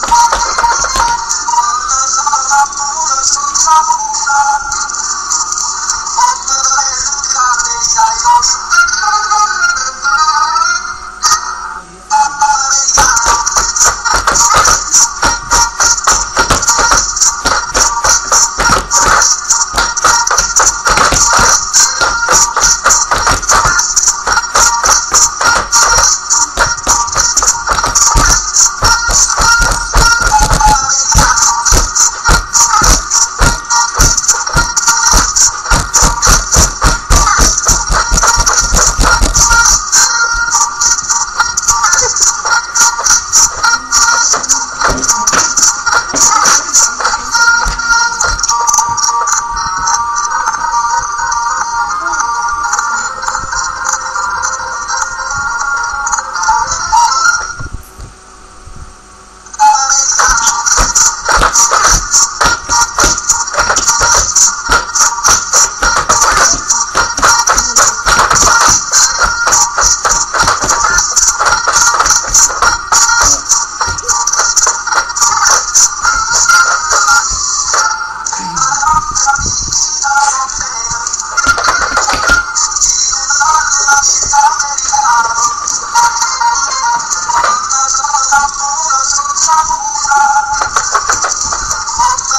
I'm not afraid of you. Thank you.